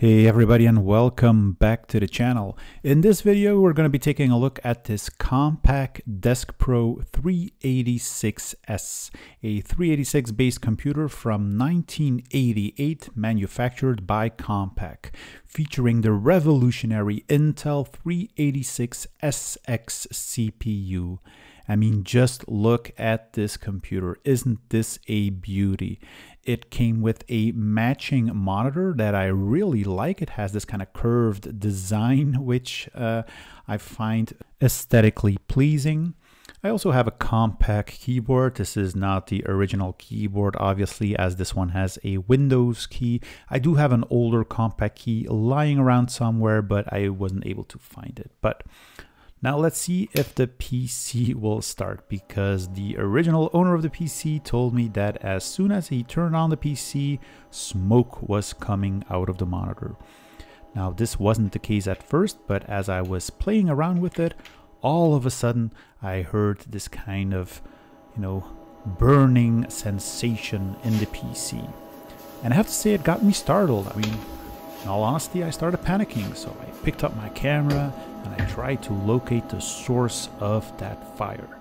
Hey everybody and welcome back to the channel. In this video we're going to be taking a look at this Compaq Desk Pro 386S, a 386 based computer from 1988 manufactured by Compaq, featuring the revolutionary Intel 386SX CPU. I mean, just look at this computer. Isn't this a beauty? It came with a matching monitor that I really like. It has this kind of curved design, which uh, I find aesthetically pleasing. I also have a Compaq keyboard. This is not the original keyboard, obviously, as this one has a Windows key. I do have an older Compaq key lying around somewhere, but I wasn't able to find it. But now let's see if the PC will start because the original owner of the PC told me that as soon as he turned on the PC, smoke was coming out of the monitor. Now this wasn't the case at first, but as I was playing around with it, all of a sudden I heard this kind of, you know, burning sensation in the PC. And I have to say it got me startled. I mean, in all honesty, I started panicking, so I picked up my camera and I tried to locate the source of that fire.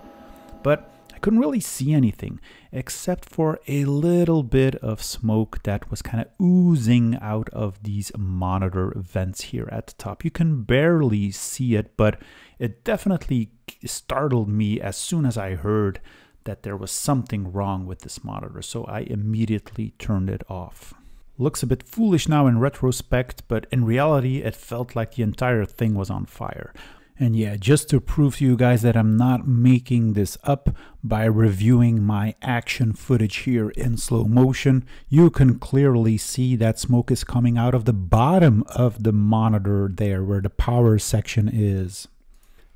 But I couldn't really see anything except for a little bit of smoke that was kind of oozing out of these monitor vents here at the top. You can barely see it, but it definitely startled me as soon as I heard that there was something wrong with this monitor, so I immediately turned it off. Looks a bit foolish now in retrospect, but in reality it felt like the entire thing was on fire. And yeah, just to prove to you guys that I'm not making this up by reviewing my action footage here in slow motion, you can clearly see that smoke is coming out of the bottom of the monitor there where the power section is.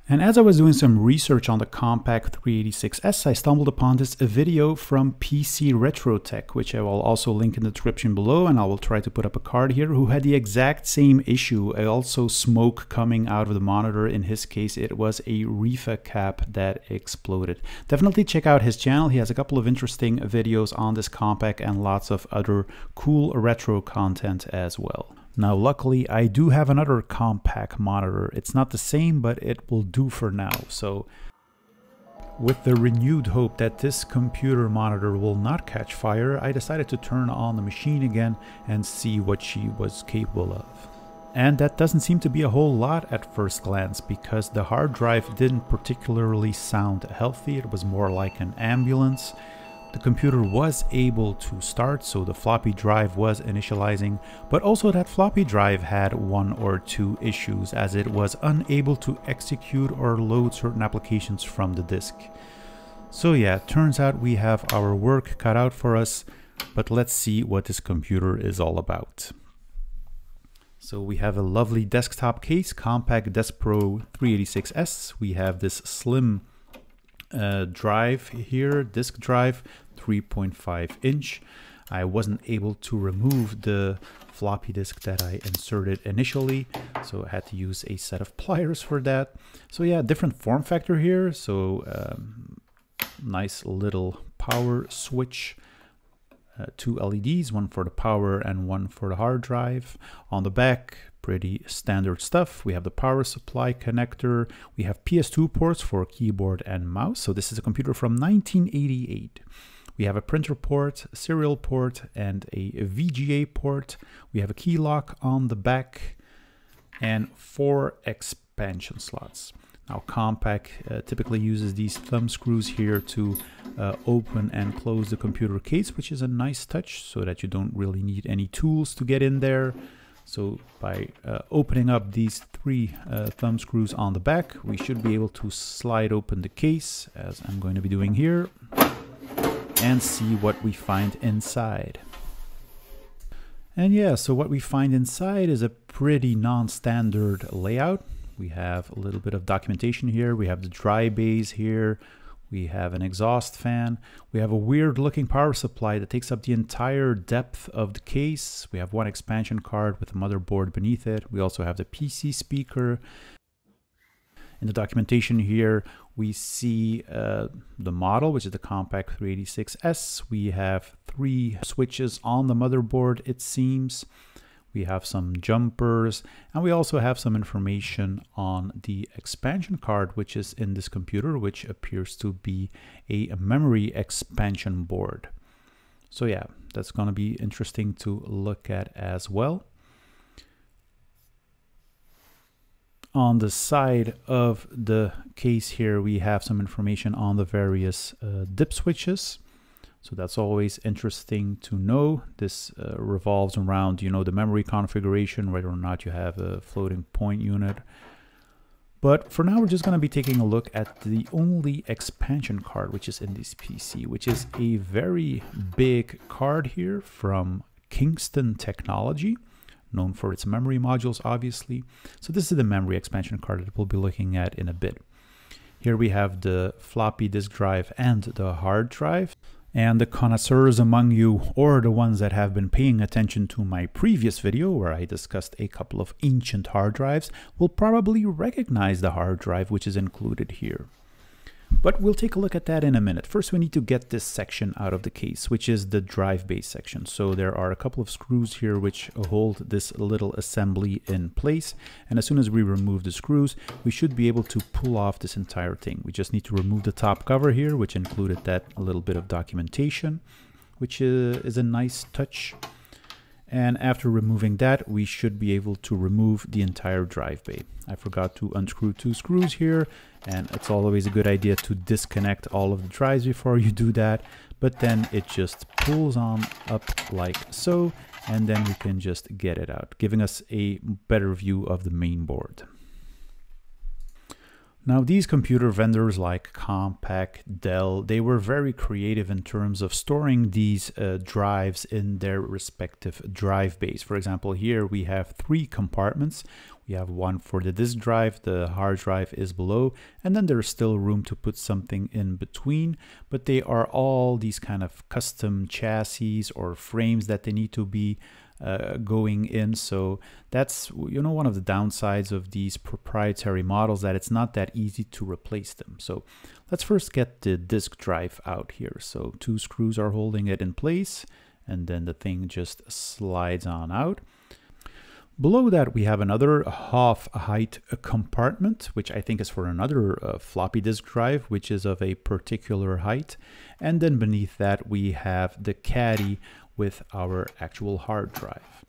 And as I was doing some research on the Compaq 386S, I stumbled upon this a video from PC Retro Tech, which I will also link in the description below, and I will try to put up a card here, who had the exact same issue, also smoke coming out of the monitor. In his case, it was a Rifa cap that exploded. Definitely check out his channel. He has a couple of interesting videos on this Compaq and lots of other cool retro content as well. Now luckily I do have another Compaq monitor. It's not the same but it will do for now. So with the renewed hope that this computer monitor will not catch fire, I decided to turn on the machine again and see what she was capable of. And that doesn't seem to be a whole lot at first glance because the hard drive didn't particularly sound healthy. It was more like an ambulance the computer was able to start, so the floppy drive was initializing, but also that floppy drive had one or two issues as it was unable to execute or load certain applications from the disk. So yeah, turns out we have our work cut out for us, but let's see what this computer is all about. So we have a lovely desktop case, Compaq Desk Pro 386S. We have this slim uh, drive here, disk drive, 3.5 inch. I wasn't able to remove the floppy disk that I inserted initially, so I had to use a set of pliers for that. So yeah, different form factor here. So um, nice little power switch. Uh, two LEDs, one for the power and one for the hard drive. On the back, pretty standard stuff. We have the power supply connector. We have PS2 ports for keyboard and mouse. So this is a computer from 1988. We have a printer port, serial port, and a VGA port. We have a key lock on the back and four expansion slots. Now Compaq uh, typically uses these thumb screws here to uh, open and close the computer case, which is a nice touch so that you don't really need any tools to get in there. So by uh, opening up these three uh, thumb screws on the back, we should be able to slide open the case as I'm going to be doing here and see what we find inside. And yeah, so what we find inside is a pretty non-standard layout. We have a little bit of documentation here. We have the drive base here. We have an exhaust fan. We have a weird looking power supply that takes up the entire depth of the case. We have one expansion card with a motherboard beneath it. We also have the PC speaker. In the documentation here, we see uh, the model, which is the Compaq 386S. We have three switches on the motherboard, it seems. We have some jumpers, and we also have some information on the expansion card, which is in this computer, which appears to be a memory expansion board. So yeah, that's going to be interesting to look at as well. On the side of the case here, we have some information on the various uh, dip switches. So that's always interesting to know. This uh, revolves around, you know, the memory configuration, whether or not you have a floating point unit but for now, we're just going to be taking a look at the only expansion card which is in this PC, which is a very big card here from Kingston Technology, known for its memory modules, obviously. So this is the memory expansion card that we'll be looking at in a bit. Here we have the floppy disk drive and the hard drive. And the connoisseurs among you, or the ones that have been paying attention to my previous video where I discussed a couple of ancient hard drives, will probably recognize the hard drive which is included here. But we'll take a look at that in a minute. First, we need to get this section out of the case, which is the drive base section. So there are a couple of screws here which hold this little assembly in place. And as soon as we remove the screws, we should be able to pull off this entire thing. We just need to remove the top cover here, which included that little bit of documentation, which uh, is a nice touch. And after removing that, we should be able to remove the entire drive bay. I forgot to unscrew two screws here, and it's always a good idea to disconnect all of the drives before you do that. But then it just pulls on up like so, and then we can just get it out, giving us a better view of the main board. Now these computer vendors like Compaq, Dell, they were very creative in terms of storing these uh, drives in their respective drive bays. For example, here we have three compartments. We have one for the disk drive, the hard drive is below, and then there's still room to put something in between, but they are all these kind of custom chassis or frames that they need to be uh, going in. So that's you know one of the downsides of these proprietary models that it's not that easy to replace them. So let's first get the disk drive out here. So two screws are holding it in place and then the thing just slides on out. Below that, we have another half height compartment, which I think is for another uh, floppy disk drive, which is of a particular height. And then beneath that, we have the caddy, with our actual hard drive.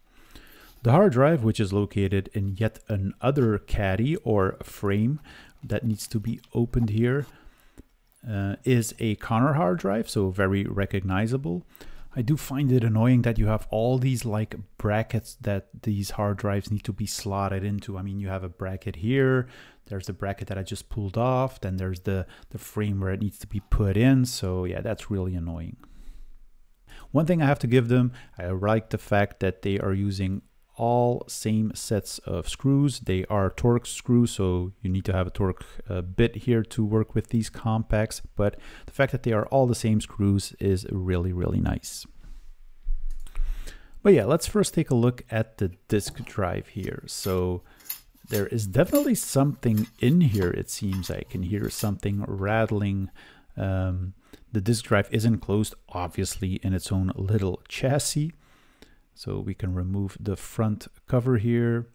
The hard drive, which is located in yet another caddy or frame that needs to be opened here, uh, is a Conner hard drive, so very recognizable. I do find it annoying that you have all these like brackets that these hard drives need to be slotted into. I mean, you have a bracket here, there's the bracket that I just pulled off, then there's the, the frame where it needs to be put in. So yeah, that's really annoying. One thing I have to give them, I like the fact that they are using all same sets of screws. They are Torx screws, so you need to have a Torx uh, bit here to work with these Compaqs, but the fact that they are all the same screws is really, really nice. But yeah, let's first take a look at the disk drive here. So there is definitely something in here, it seems. I can hear something rattling. Um, the disk drive is enclosed obviously in its own little chassis. So we can remove the front cover here.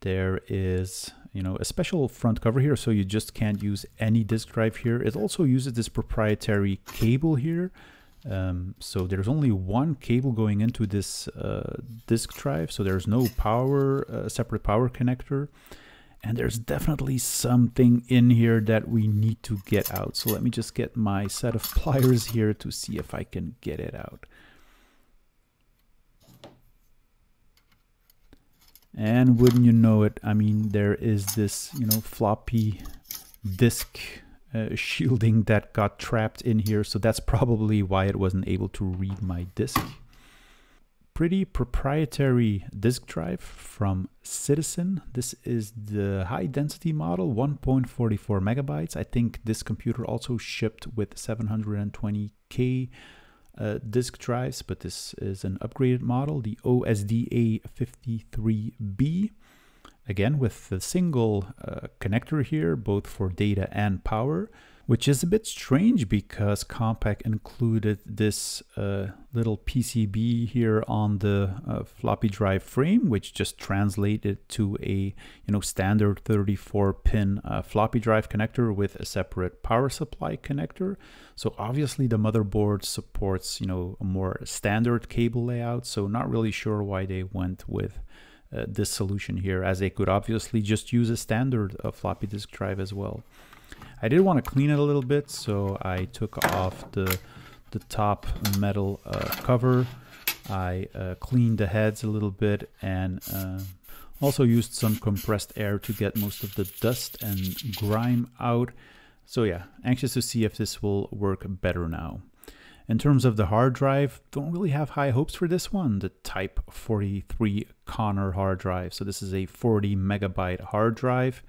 There is, you know, a special front cover here, so you just can't use any disk drive here. It also uses this proprietary cable here. Um, so there's only one cable going into this uh, disk drive, so there's no power, uh, separate power connector. And there's definitely something in here that we need to get out. So let me just get my set of pliers here to see if I can get it out. And wouldn't you know it, I mean, there is this, you know, floppy disk uh, shielding that got trapped in here. So that's probably why it wasn't able to read my disk pretty proprietary disk drive from Citizen. This is the high density model, 1.44 megabytes. I think this computer also shipped with 720K uh, disk drives, but this is an upgraded model, the OSDA 53B. Again, with the single uh, connector here, both for data and power. Which is a bit strange because Compaq included this uh, little PCB here on the uh, floppy drive frame, which just translated to a you know standard 34 pin uh, floppy drive connector with a separate power supply connector. So obviously the motherboard supports you know a more standard cable layout. So not really sure why they went with uh, this solution here, as they could obviously just use a standard uh, floppy disk drive as well. I did want to clean it a little bit, so I took off the, the top metal uh, cover. I uh, cleaned the heads a little bit and uh, also used some compressed air to get most of the dust and grime out. So yeah, anxious to see if this will work better now. In terms of the hard drive, don't really have high hopes for this one, the Type 43 Conner hard drive. So this is a 40 megabyte hard drive.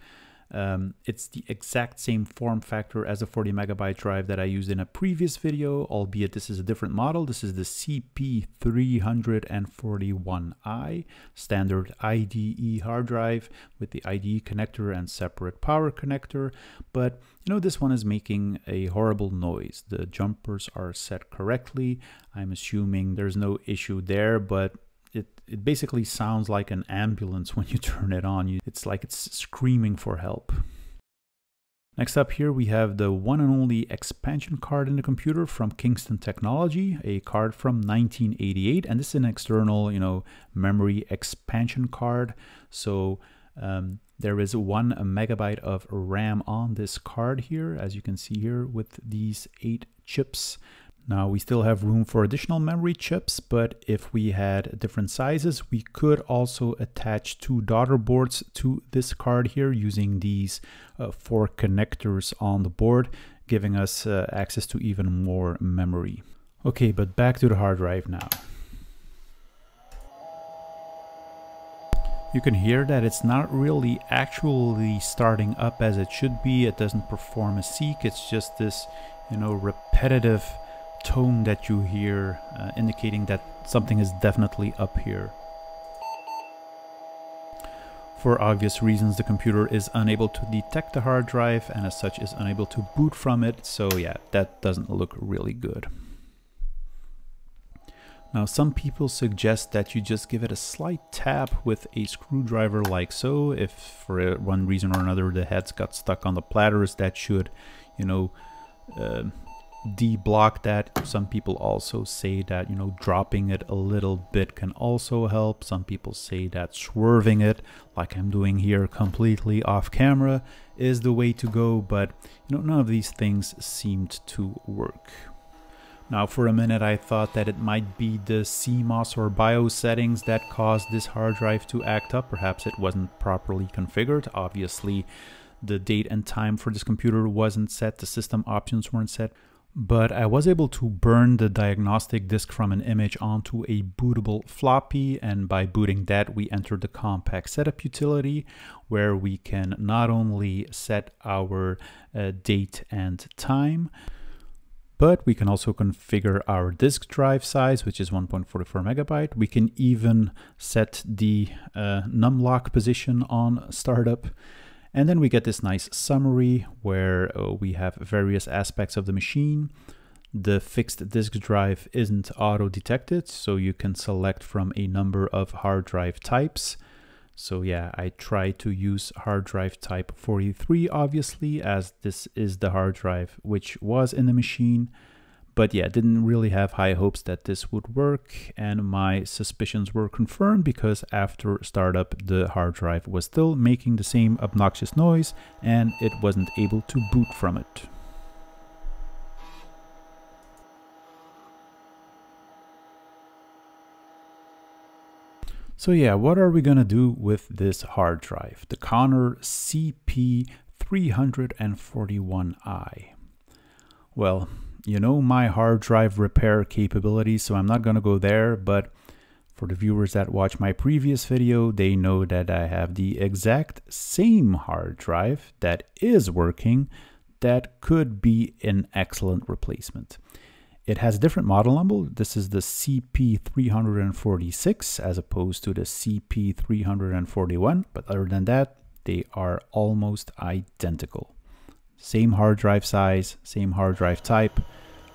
Um, it's the exact same form factor as a 40 megabyte drive that I used in a previous video, albeit this is a different model. This is the CP341i standard IDE hard drive with the IDE connector and separate power connector. But you know, this one is making a horrible noise. The jumpers are set correctly. I'm assuming there's no issue there, but it, basically sounds like an ambulance when you turn it on. You, It's like it's screaming for help. Next up here we have the one and only expansion card in the computer from Kingston Technology, a card from 1988 and this is an external, you know, memory expansion card. So um, there is one megabyte of RAM on this card here, as you can see here with these eight chips. Now we still have room for additional memory chips, but if we had different sizes, we could also attach two daughter boards to this card here using these uh, four connectors on the board, giving us uh, access to even more memory. Okay, but back to the hard drive now. You can hear that it's not really actually starting up as it should be. It doesn't perform a seek. It's just this, you know, repetitive tone that you hear uh, indicating that something is definitely up here. For obvious reasons, the computer is unable to detect the hard drive and as such is unable to boot from it. So yeah, that doesn't look really good. Now some people suggest that you just give it a slight tap with a screwdriver like so. If for one reason or another the heads got stuck on the platters, that should, you know, uh, deblock that. Some people also say that, you know, dropping it a little bit can also help. Some people say that swerving it, like I'm doing here completely off camera, is the way to go. But, you know, none of these things seemed to work. Now, for a minute, I thought that it might be the CMOS or BIOS settings that caused this hard drive to act up. Perhaps it wasn't properly configured. Obviously, the date and time for this computer wasn't set, the system options weren't set but I was able to burn the diagnostic disk from an image onto a bootable floppy and by booting that we entered the Compaq setup utility where we can not only set our uh, date and time but we can also configure our disk drive size which is 1.44 megabyte. We can even set the uh, numlock position on startup and then we get this nice summary where uh, we have various aspects of the machine. The fixed disk drive isn't auto detected, so you can select from a number of hard drive types. So yeah, I try to use hard drive type 43 obviously as this is the hard drive which was in the machine. But yeah, didn't really have high hopes that this would work, and my suspicions were confirmed because after startup, the hard drive was still making the same obnoxious noise and it wasn't able to boot from it. So yeah, what are we gonna do with this hard drive? The Conner CP341i. Well, you know my hard drive repair capabilities, so I'm not going to go there, but for the viewers that watch my previous video, they know that I have the exact same hard drive that is working that could be an excellent replacement. It has a different model number. This is the CP346 as opposed to the CP341, but other than that, they are almost identical. Same hard drive size, same hard drive type.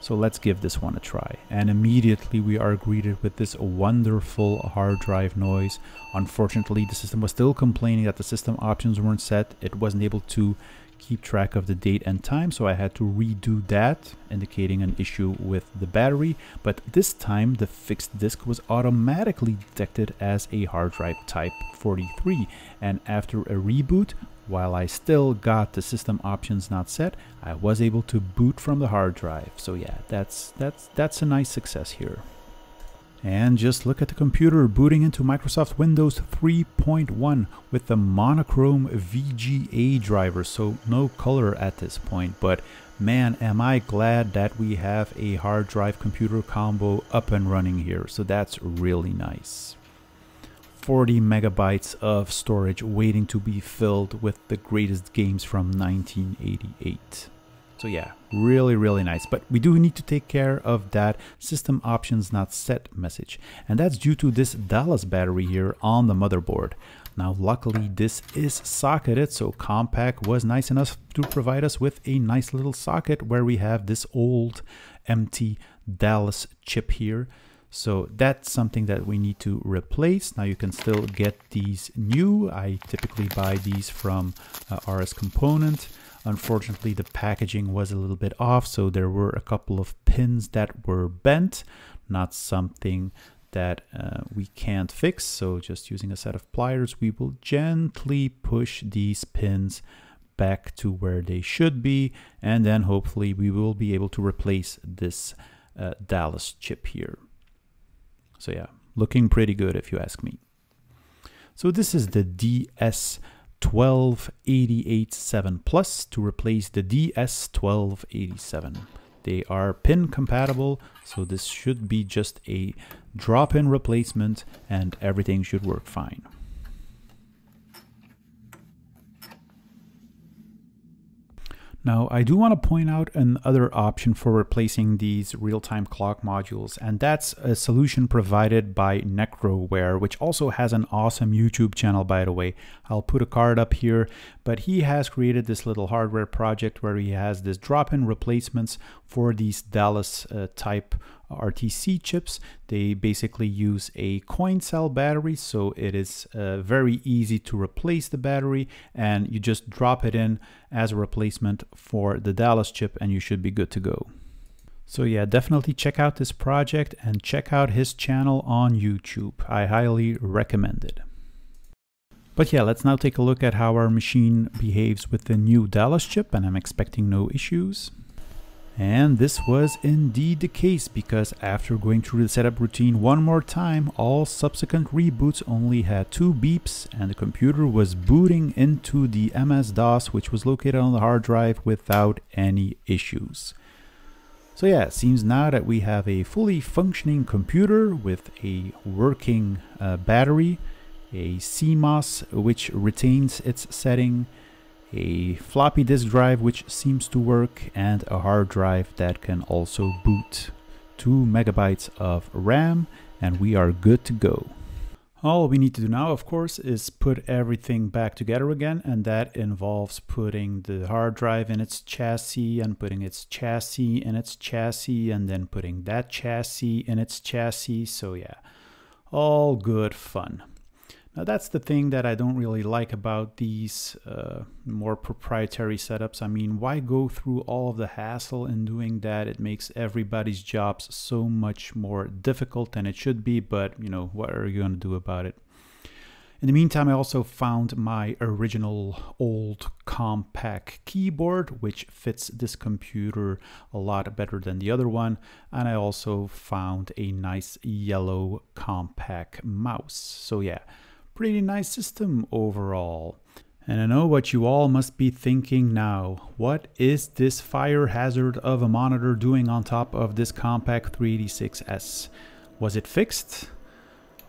So let's give this one a try. And immediately we are greeted with this wonderful hard drive noise. Unfortunately, the system was still complaining that the system options weren't set. It wasn't able to keep track of the date and time so I had to redo that indicating an issue with the battery. But this time the fixed disk was automatically detected as a hard drive type 43 and after a reboot while I still got the system options not set I was able to boot from the hard drive. So yeah that's that's that's a nice success here and just look at the computer booting into Microsoft Windows 3.1 with the monochrome VGA driver, so no color at this point, but man am I glad that we have a hard drive computer combo up and running here, so that's really nice. 40 megabytes of storage waiting to be filled with the greatest games from 1988. So yeah, really, really nice. But we do need to take care of that system options not set message. And that's due to this Dallas battery here on the motherboard. Now, luckily this is socketed, so Compaq was nice enough to provide us with a nice little socket where we have this old empty Dallas chip here. So that's something that we need to replace. Now you can still get these new. I typically buy these from uh, RS Component. Unfortunately, the packaging was a little bit off, so there were a couple of pins that were bent, not something that uh, we can't fix. So just using a set of pliers, we will gently push these pins back to where they should be. And then hopefully we will be able to replace this uh, Dallas chip here. So yeah, looking pretty good if you ask me. So this is the DS 12887 Plus to replace the DS1287. They are pin compatible, so this should be just a drop-in replacement and everything should work fine. Now, I do want to point out another option for replacing these real-time clock modules, and that's a solution provided by Necroware, which also has an awesome YouTube channel, by the way. I'll put a card up here, but he has created this little hardware project where he has this drop-in replacements for these Dallas uh, type RTC chips. They basically use a coin cell battery, so it is uh, very easy to replace the battery and you just drop it in as a replacement for the Dallas chip and you should be good to go. So yeah, definitely check out this project and check out his channel on YouTube. I highly recommend it. But yeah, let's now take a look at how our machine behaves with the new Dallas chip and I'm expecting no issues. And this was indeed the case because after going through the setup routine one more time, all subsequent reboots only had two beeps and the computer was booting into the MS-DOS which was located on the hard drive without any issues. So yeah, it seems now that we have a fully functioning computer with a working uh, battery, a CMOS which retains its setting, a floppy disk drive which seems to work and a hard drive that can also boot 2 megabytes of RAM and we are good to go. All we need to do now, of course, is put everything back together again, and that involves putting the hard drive in its chassis and putting its chassis in its chassis and then putting that chassis in its chassis. So yeah, all good fun. Now that's the thing that I don't really like about these uh, more proprietary setups. I mean, why go through all of the hassle in doing that? It makes everybody's jobs so much more difficult than it should be, but you know, what are you going to do about it? In the meantime, I also found my original old Compaq keyboard, which fits this computer a lot better than the other one. And I also found a nice yellow Compaq mouse. So yeah, pretty nice system overall. And I know what you all must be thinking now. What is this fire hazard of a monitor doing on top of this Compaq 386S? Was it fixed?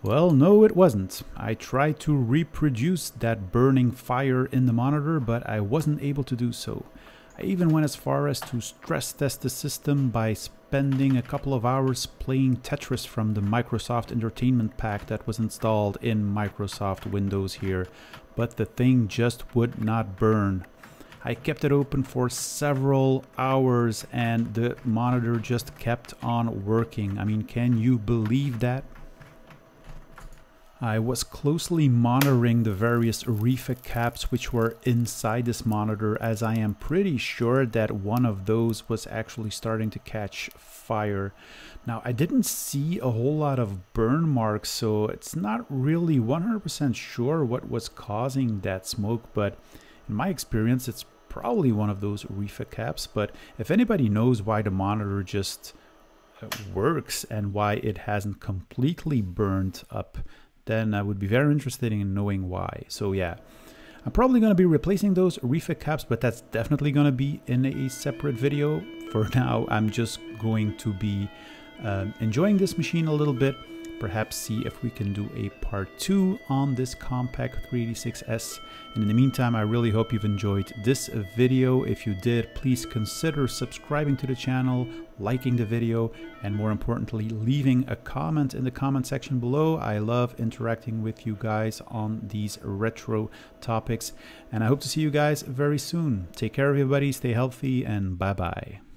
Well, no it wasn't. I tried to reproduce that burning fire in the monitor, but I wasn't able to do so. I even went as far as to stress test the system by spending a couple of hours playing Tetris from the Microsoft Entertainment Pack that was installed in Microsoft Windows here, but the thing just would not burn. I kept it open for several hours and the monitor just kept on working. I mean, can you believe that? I was closely monitoring the various Rifa caps which were inside this monitor as I am pretty sure that one of those was actually starting to catch fire. Now I didn't see a whole lot of burn marks so it's not really 100% sure what was causing that smoke but in my experience it's probably one of those Rifa caps but if anybody knows why the monitor just uh, works and why it hasn't completely burned up then I would be very interested in knowing why. So yeah, I'm probably going to be replacing those Rifa caps, but that's definitely going to be in a separate video. For now, I'm just going to be um, enjoying this machine a little bit perhaps see if we can do a part two on this Compaq 386S. And in the meantime, I really hope you've enjoyed this video. If you did, please consider subscribing to the channel, liking the video, and more importantly, leaving a comment in the comment section below. I love interacting with you guys on these retro topics. And I hope to see you guys very soon. Take care, everybody. Stay healthy, and bye-bye.